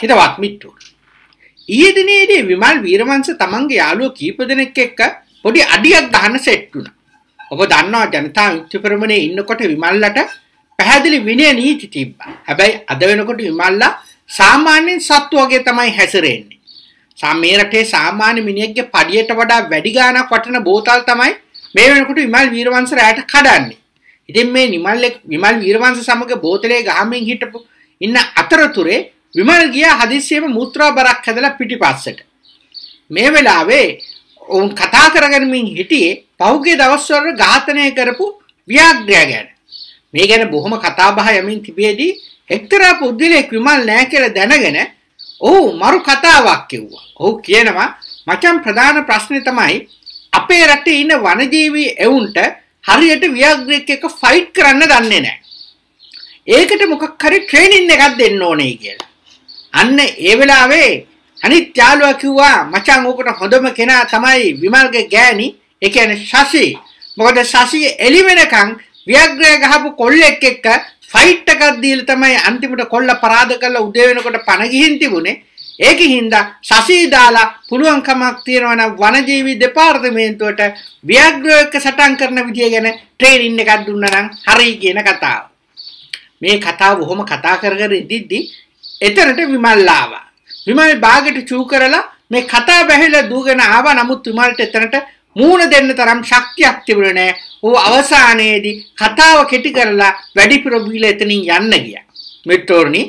හිතවත් මිට්ටු. ඊයේ දිනේදී විමල් වීරවංශ තමන්ගේ යාළුවෝ කීප දෙනෙක් එක්ක පොඩි අඩියක් ගහන්න සෙට් වුණා. ඔබ දන්නවා ජනතා යුක්ති ප්‍රමණයේ ඉන්නකොට විමල්ලට පැහැදිලි විනය නීති තිබ්බා. හැබැයි අද වෙනකොට විමල්ලා සාමාන්‍යයෙන් සත්තු වගේ තමයි හැසිරෙන්නේ. මේ රටේ සාමාන්‍ය මිනිහෙක්ගේ පඩියට වඩා වැඩි ගාණක් වටන බෝතල් තමයි මේ වෙනකොට විමල් වීරවංශ රැයට කඩන්නේ. ඉතින් මේ නිමල් විමල් වීරවංශ සමග බෝතලේ ගහමින් හිටපු ඉන්න අතරතුරේ විමල් ගියා හදිස්සියෙම මුත්‍රා බරක් හැදලා පිටිපස්සට. මේ වෙලාවේ ඔවුන් කතා කරගනිමින් හිටියේ පහුගිය දවස්වල ඝාතනය කරපු ව්‍යාග්‍රය ගැන. මේ ගැන බොහොම කතාබහ යමින් තිබියදී එක්තරා පුද්ගලයෙක් විමල් නෑ කියලා දැනගෙන ඔහු මරු කතාවක් කිව්වා. ඔහු කියනවා මචං ප්‍රධාන ප්‍රශ්නේ තමයි අපේ රටේ ඉන්න වනජීවී එවුන්ට හරියට ව්‍යාග්‍රයක් එක්ක ෆයිට් කරන්න දන්නේ නැහැ. ඒකට මොකක් හරි ට්‍රේනින් එකක් දෙන්න ඕනේ කියලා. අන්න ඒ වෙලාවේ අනිත් යාළුවා කිව්වා මචං ඕකට හොඳම කෙනා තමයි විමල්ගේ ගෑණි ඒ කියන්නේ ශෂි. මොකද ශෂි එළි වෙනකන් ව්‍යාග්‍රය ගහපු කොල්ලෙක් එක්ක ෆයිට් එකක් දීලා තමයි අන්තිමට කොල්ල පරාද කරලා උදේ වෙනකොට පණ ගිහින් තිබුණේ. ඒකින්ද ශෂී දාලා පුළුවන්කමක් තියෙනවා නම් වනජීවි දෙපාර්තමේන්තුවට ව්‍යාග්‍රයක සටන් කරන විදිය ගැන ට්‍රේනින් එකක් දුන්නා නම් හරි කියන කතාව. මේ කතාව බොහොම කතා කර කර ඉදිද්දි එතනට විමල් ආවා. විමල් බාගෙට චූ කරලා මේ කතා බැහැලා දූගෙන ආවා. නමුත් විමල්ට එතනට මූණ දෙන්න තරම් ශක්තියක් තිබුණේ නැහැ. ඌ අවසානයේදී කතාව කෙටි කරලා වැඩිපුර බීලා එතනින් යන්න ගියා. මිත්‍රෝනි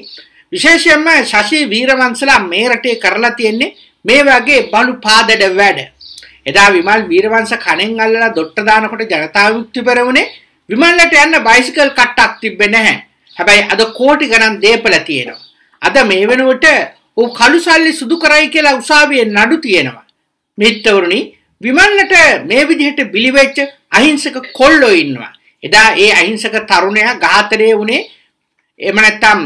විශේෂයෙන්ම ශශී වීරවංශලා මේ රටේ කරලා තියෙන්නේ මේ වගේ බලු පාදඩ වැඩ. එදා විමල් වීරවංශ කණෙන් අල්ලලා දොට්ට දානකොට ජනතා විමුක්ති පෙරමුණේ විමල්ලට යන්න බයිසිකල් කට්ටක් තිබ්බේ නැහැ. හැබැයි අද කෝටි ගණන් දේපල තියෙනවා. අද මේ වෙනුවට ඌ කළු සල්ලි සුදු කරයි කියලා උසාවියේ නඩු තියෙනවා. මිත්‍රවරුනි විමල්ලට මේ විදිහට බිලිවෙච්ච අහිංසක කොල්ලෝ ඉන්නවා. එදා ඒ අහිංසක තරුණයා ඝාතනය වුණේ එහෙම නැත්නම්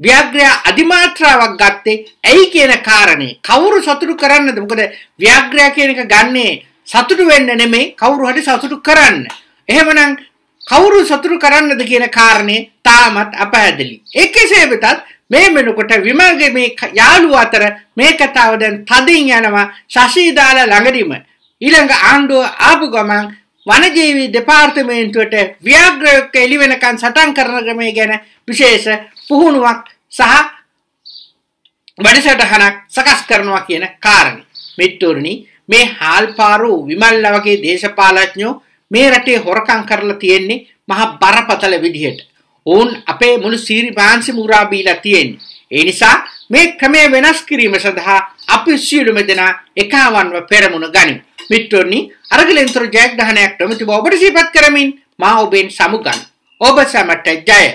ව්‍යාග්‍රය අධිමාත්‍රාවක් ගත්තේ ඇයි කියන කාරණේ කවුරු සතුටු කරන්නද මොකද ව්‍යාග්‍රය කියන එක ගන්නේ සතුටු වෙන්න නෙමෙයි කවුරු හරි සතුටු කරන්න එහෙමනම් කවුරු සතුටු කරන්නද කියන කාරණේ තාමත් අපැහැදිලි ඒ කෙසේ වෙතත් මේ වෙනකොට විමල්ගේ මේ යාළුවා අතර මේ කතාව දැන් තදින් යනවා ශශී දාලා ළඟදිම ඊළඟ ආණ්ඩුව ආපු ගමන් වනජීවී දෙපාර්තමේන්තුවට ව්‍යාග්‍රයක් එළි වෙනකන් සටන් කරන ක්‍රමය ගැන විශේෂ පුහුණුවක් සහ වැඩසටහනක් සකස් කරනවා කියන කාරණේ. මිත්තුරුනි මේ හාල්පාරු විමල්ල වගේ දේශපාලඥයෝ මේ රටේ හොරකම් කරලා තියෙන්නේ මහා බරපතල විදිහට. ඔවුන් අපේ මුළු සීරි පාංශි මුරා බීලා තියෙන්නේ. ඒ නිසා මේ ක්‍රමය වෙනස් කිරීම සඳහා අපි සියලුම දෙනා එකවන්ව පෙරමුණ ගනිමු. මිත්‍රෝනි අරගලෙන්තර ජයග්‍රහණයක් නොමැති බව ඔබට සිහිපත් කරමින් මා ඔබෙන් සමුගන්න. ඔබ සැමට ජය